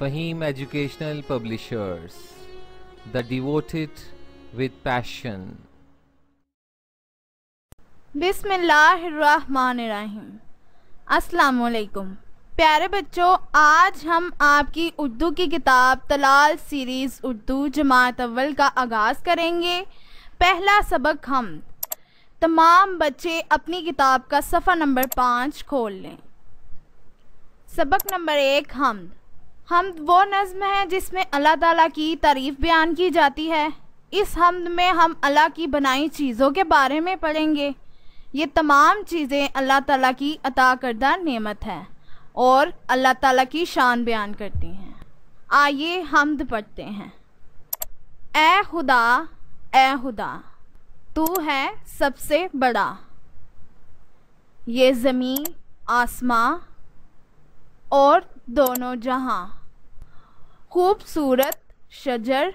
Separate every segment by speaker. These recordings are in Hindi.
Speaker 1: Fahim Educational Publishers, The Devoted with Passion.
Speaker 2: बिस्मिल्लाहिर्रहमानिर्रहीम। अस्सलाम प्यारे बच्चों, आज हम आपकी उर्दू की किताब तलाल सीरीज़ उर्दू जमात अव्वल का आगाज़ करेंगे। पहला सबक हम, तमाम बच्चे अपनी किताब का सफ़ा नंबर पाँच खोल लें। सबक नंबर एक हमद हमद वो नज़म है जिसमें अल्लाह ताला की तारीफ़ बयान की जाती है। इस हमद में हम अल्लाह की बनाई चीज़ों के बारे में पढ़ेंगे। ये तमाम चीज़ें अल्लाह ताला की अता करदा नेमत है और अल्लाह ताला की शान बयान करती हैं। आइए हमद पढ़ते हैं। ए खुदा ए खुदा, तू है सबसे बड़ा। ये ज़मीन, आसमां और दोनों जहाँ। खूबसूरत, शजर,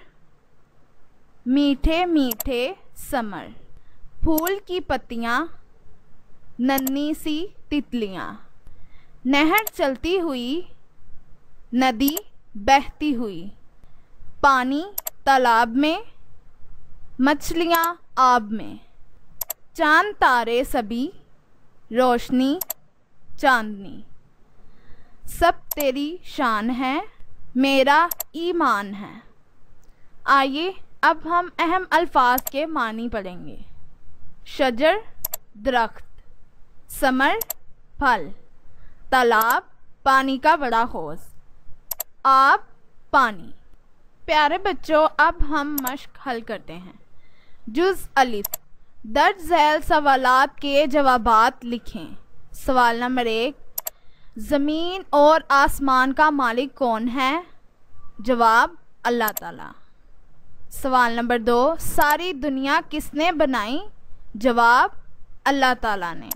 Speaker 2: मीठे मीठे, समर। फूल की पत्तियाँ, नन्ही सी तितलियाँ। नहर चलती हुई, नदी बहती हुई। पानी तालाब में, मछलियाँ आब में। चाँद तारे सभी, रोशनी, चांदनी। सब तेरी शान है, मेरा ईमान है। आइए, अब हम अहम अल्फाज के मानी पढ़ेंगे। शजर, दरख्त, समर, फल, तालाब, पानी का बड़ा हौज आप पानी। प्यारे बच्चों, अब हम मश्क हल करते हैं। जुज अलिफ दर्ज झैल सवालात के जवाबात लिखें। सवाल नंबर एक ज़मीन और आसमान का मालिक कौन है? जवाब, अल्लाह ताला। सवाल नंबर दो, सारी दुनिया किसने बनाई? जवाब, अल्लाह ताला ने।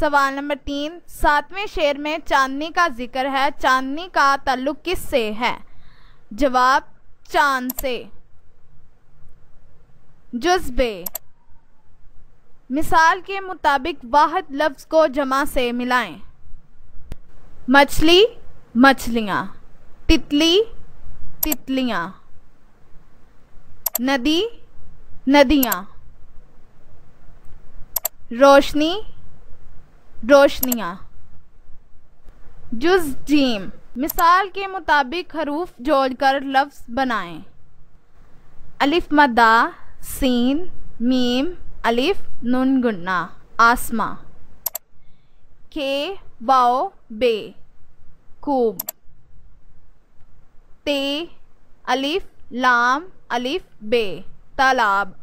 Speaker 2: सवाल नंबर तीन, सातवें शेर में चांदनी का ज़िक्र है। चांदनी का ताल्लुक किस से है? जवाब, चाँद से। जज्बे। मिसाल के मुताबिक वाहद लफ्ज़ को जमा से मिलाएँ। मछली, मछलियाँ। तितली, तितलियाँ। नदी, नदियाँ। रोशनी, रोशनियाँ। जुज, जीम। मिसाल के मुताबिक हरूफ जोड़कर लफ्ज़ बनाएँ। अलिफ मदा सीन, मीम अलिफ नुन गुन्ना, आसमा। के, वाओ, बे खूब ते, अलिफ, लाम, अलिफ, बे, तालाब।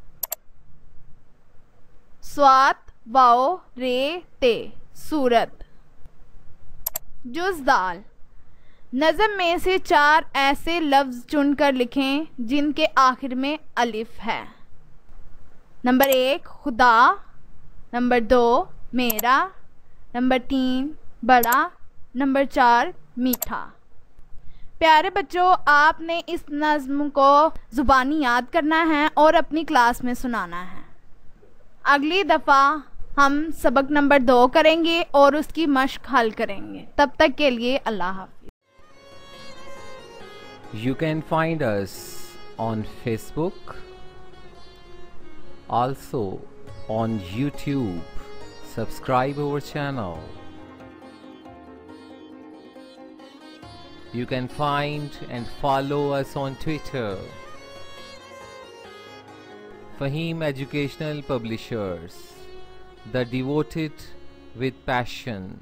Speaker 2: स्वात, वाओ, रे, ते, सूरत। जुजदाल। नज़म में से चार ऐसे लफ्ज़ चुनकर लिखें जिनके आखिर में अलिफ है। नंबर एक खुदा। नंबर दो मेरा। नंबर तीन बड़ा। नंबर चार मीठा। प्यारे बच्चों आपने इस नज़म को ज़ुबानी याद करना है और अपनी क्लास में सुनाना है। अगली दफ़ा हम सबक नंबर दो करेंगे और उसकी मश्क हल करेंगे। तब तक के लिए अल्लाह हाफिज़
Speaker 1: You can find us on Facebook, also on YouTube. Subscribe our channel. You can find and follow us on Twitter. Fahim Educational Publishers The Devoted with Passion.